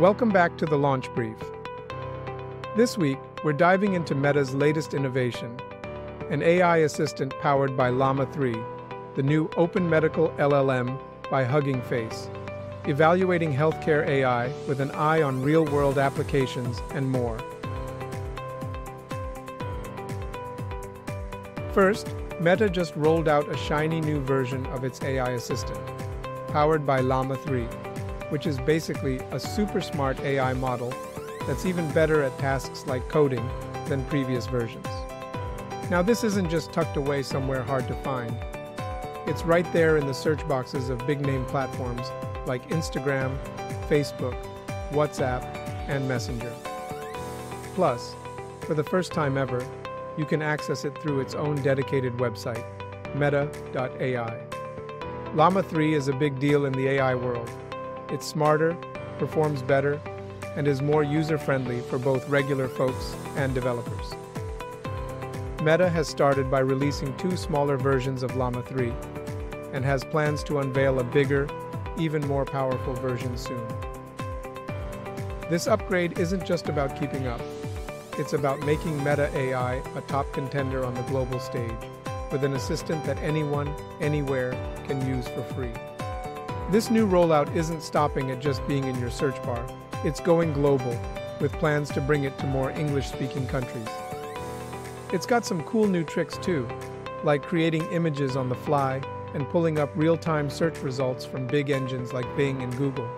Welcome back to the Launch Brief. This week, we're diving into Meta's latest innovation, an AI assistant powered by Llama 3, the new open medical LLM by Hugging Face, evaluating healthcare AI with an eye on real-world applications and more. First, Meta just rolled out a shiny new version of its AI assistant, powered by Llama 3, which is basically a super smart AI model that's even better at tasks like coding than previous versions. Now, this isn't just tucked away somewhere hard to find. It's right there in the search boxes of big name platforms like Instagram, Facebook, WhatsApp, and Messenger. Plus, for the first time ever, you can access it through its own dedicated website, meta.ai. Llama 3 is a big deal in the AI world. It's smarter, performs better, and is more user-friendly for both regular folks and developers. Meta has started by releasing two smaller versions of Llama 3 and has plans to unveil a bigger, even more powerful version soon. This upgrade isn't just about keeping up. It's about making Meta AI a top contender on the global stage, with an assistant that anyone, anywhere can use for free. This new rollout isn't stopping at just being in your search bar. It's going global, with plans to bring it to more English-speaking countries. It's got some cool new tricks too, like creating images on the fly and pulling up real-time search results from big engines like Bing and Google,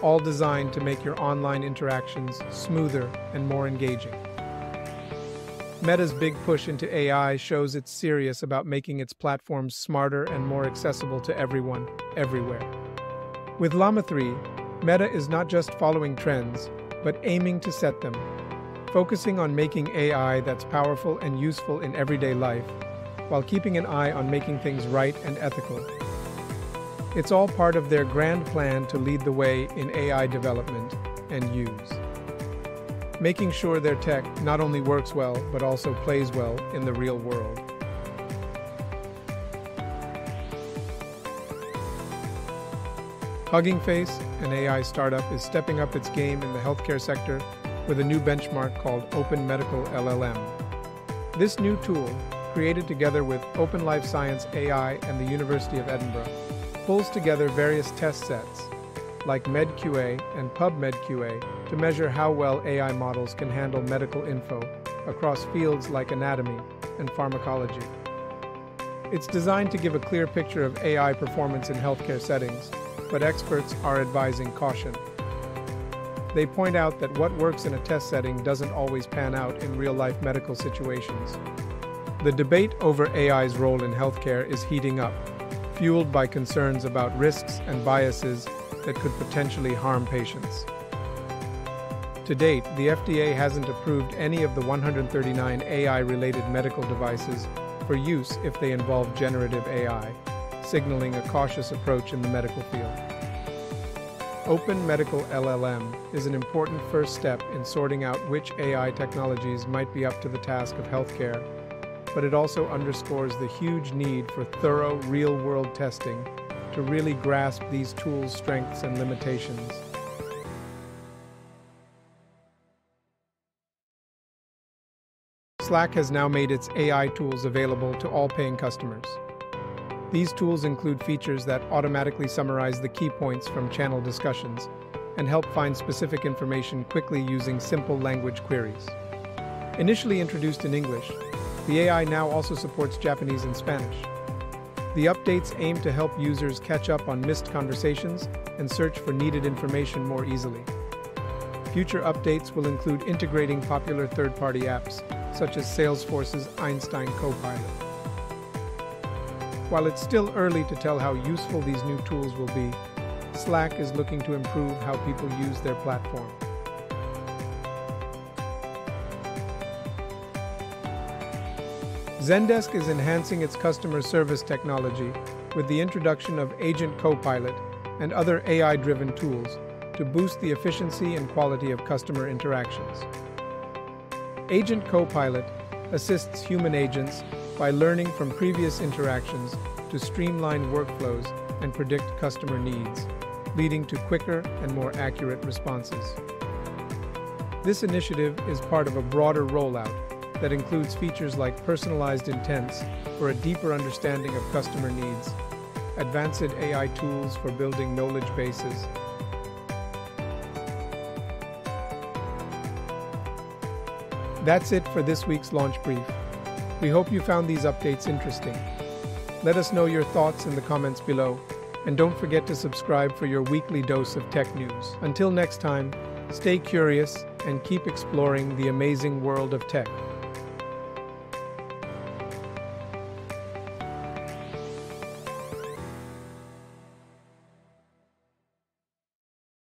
all designed to make your online interactions smoother and more engaging. Meta's big push into AI shows it's serious about making its platforms smarter and more accessible to everyone, everywhere. With Llama 3, Meta is not just following trends, but aiming to set them, focusing on making AI that's powerful and useful in everyday life, while keeping an eye on making things right and ethical. It's all part of their grand plan to lead the way in AI development and use making sure their tech not only works well, but also plays well in the real world. Hugging Face, an AI startup, is stepping up its game in the healthcare sector with a new benchmark called Open Medical LLM. This new tool, created together with Open Life Science AI and the University of Edinburgh, pulls together various test sets, like MedQA and PubMedQA, to measure how well AI models can handle medical info across fields like anatomy and pharmacology. It's designed to give a clear picture of AI performance in healthcare settings, but experts are advising caution. They point out that what works in a test setting doesn't always pan out in real-life medical situations. The debate over AI's role in healthcare is heating up, fueled by concerns about risks and biases that could potentially harm patients. To date, the FDA hasn't approved any of the 139 AI-related medical devices for use if they involve generative AI, signaling a cautious approach in the medical field. Open Medical LLM is an important first step in sorting out which AI technologies might be up to the task of healthcare, but it also underscores the huge need for thorough real-world testing to really grasp these tools' strengths and limitations. Slack has now made its AI tools available to all paying customers. These tools include features that automatically summarize the key points from channel discussions and help find specific information quickly using simple language queries. Initially introduced in English, the AI now also supports Japanese and Spanish. The updates aim to help users catch up on missed conversations and search for needed information more easily. Future updates will include integrating popular third-party apps, such as Salesforce's Einstein Copilot. While it's still early to tell how useful these new tools will be, Slack is looking to improve how people use their platform. Zendesk is enhancing its customer service technology with the introduction of Agent Copilot and other AI-driven tools to boost the efficiency and quality of customer interactions. Agent Copilot assists human agents by learning from previous interactions to streamline workflows and predict customer needs. leading to quicker and more accurate responses. This initiative is part of a broader rollout that includes features like personalized intents for a deeper understanding of customer needs, advanced AI tools for building knowledge bases, That's it for this week's launch brief. We hope you found these updates interesting. Let us know your thoughts in the comments below, and don't forget to subscribe for your weekly dose of tech news. Until next time, stay curious and keep exploring the amazing world of tech.